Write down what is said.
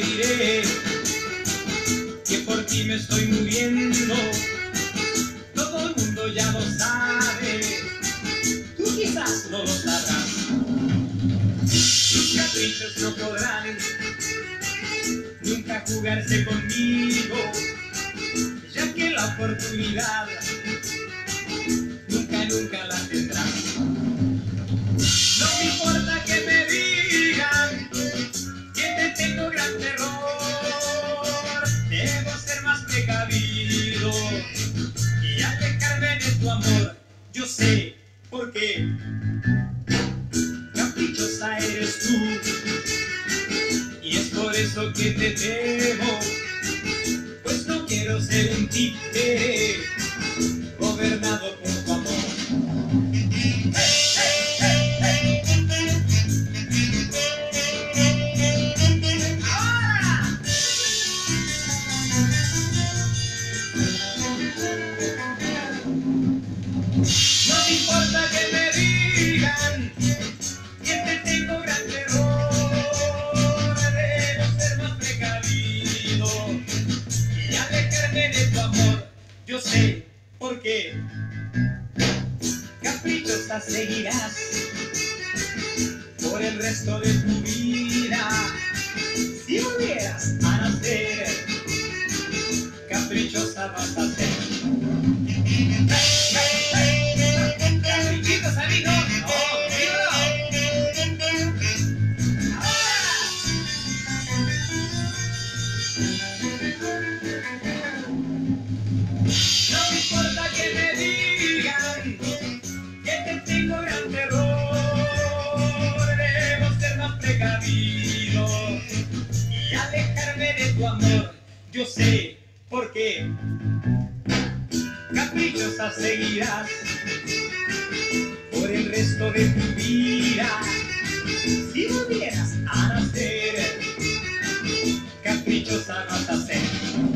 diré que por ti me estoy muriendo. Todo el mundo ya lo sabe, tú quizás no lo sabrás. Tus caprichos no podrán nunca jugarse conmigo, ya que la oportunidad nunca, nunca Yo sé por qué. Caprichosa eres tú y es por eso que te temo, pues no quiero ser un títere No me importa que me digan te tengo gran terror, debo ser más precavido y alejarme de tu amor. Yo sé por qué. Caprichosa seguirás por el resto de tu vida. Si volvieras a nacer, caprichosa vas de tu amor, yo sé por qué. Caprichosa seguirás por el resto de tu vida. Si volvieras a nacer, caprichosa vas a ser.